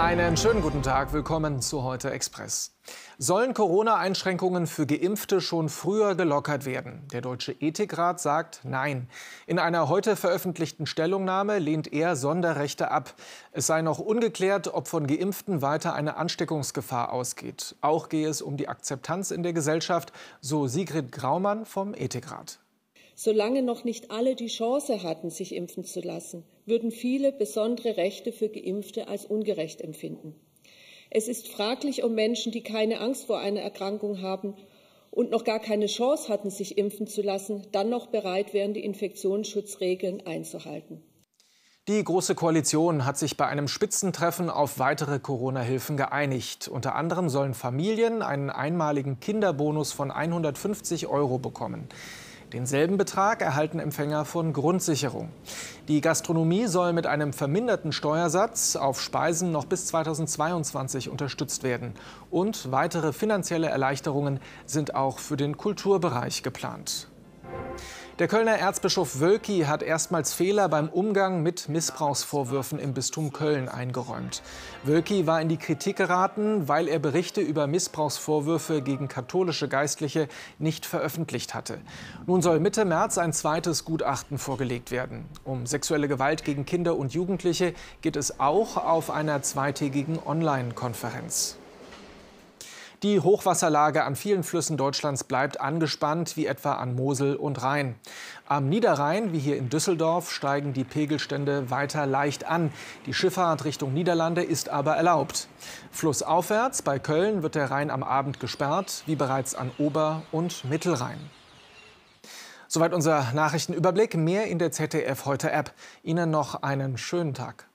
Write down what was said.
Einen schönen guten Tag, willkommen zu Heute Express. Sollen Corona-Einschränkungen für Geimpfte schon früher gelockert werden? Der Deutsche Ethikrat sagt Nein. In einer heute veröffentlichten Stellungnahme lehnt er Sonderrechte ab. Es sei noch ungeklärt, ob von Geimpften weiter eine Ansteckungsgefahr ausgeht. Auch gehe es um die Akzeptanz in der Gesellschaft, so Sigrid Graumann vom Ethikrat. Solange noch nicht alle die Chance hatten, sich impfen zu lassen, würden viele besondere Rechte für Geimpfte als ungerecht empfinden. Es ist fraglich, ob Menschen, die keine Angst vor einer Erkrankung haben und noch gar keine Chance hatten, sich impfen zu lassen, dann noch bereit wären, die Infektionsschutzregeln einzuhalten. Die Große Koalition hat sich bei einem Spitzentreffen auf weitere Corona-Hilfen geeinigt. Unter anderem sollen Familien einen einmaligen Kinderbonus von 150 Euro bekommen. Denselben Betrag erhalten Empfänger von Grundsicherung. Die Gastronomie soll mit einem verminderten Steuersatz auf Speisen noch bis 2022 unterstützt werden. Und weitere finanzielle Erleichterungen sind auch für den Kulturbereich geplant. Der Kölner Erzbischof Wölki hat erstmals Fehler beim Umgang mit Missbrauchsvorwürfen im Bistum Köln eingeräumt. Wölki war in die Kritik geraten, weil er Berichte über Missbrauchsvorwürfe gegen katholische Geistliche nicht veröffentlicht hatte. Nun soll Mitte März ein zweites Gutachten vorgelegt werden. Um sexuelle Gewalt gegen Kinder und Jugendliche geht es auch auf einer zweitägigen Online-Konferenz. Die Hochwasserlage an vielen Flüssen Deutschlands bleibt angespannt, wie etwa an Mosel und Rhein. Am Niederrhein, wie hier in Düsseldorf, steigen die Pegelstände weiter leicht an. Die Schifffahrt Richtung Niederlande ist aber erlaubt. Flussaufwärts bei Köln wird der Rhein am Abend gesperrt, wie bereits an Ober- und Mittelrhein. Soweit unser Nachrichtenüberblick. Mehr in der ZDF heute App. Ihnen noch einen schönen Tag.